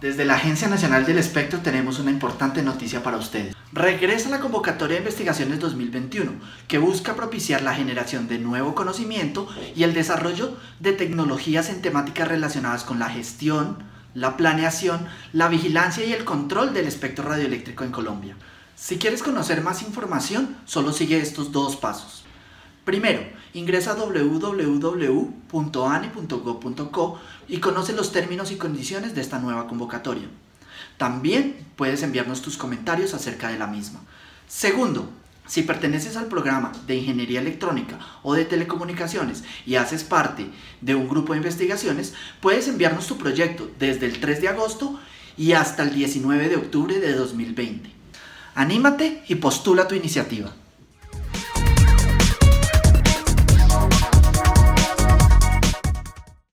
Desde la Agencia Nacional del Espectro tenemos una importante noticia para ustedes. Regresa la convocatoria de investigaciones 2021, que busca propiciar la generación de nuevo conocimiento y el desarrollo de tecnologías en temáticas relacionadas con la gestión, la planeación, la vigilancia y el control del espectro radioeléctrico en Colombia. Si quieres conocer más información, solo sigue estos dos pasos. Primero, ingresa a www.ane.gov.co y conoce los términos y condiciones de esta nueva convocatoria. También puedes enviarnos tus comentarios acerca de la misma. Segundo, si perteneces al programa de Ingeniería Electrónica o de Telecomunicaciones y haces parte de un grupo de investigaciones, puedes enviarnos tu proyecto desde el 3 de agosto y hasta el 19 de octubre de 2020. Anímate y postula tu iniciativa.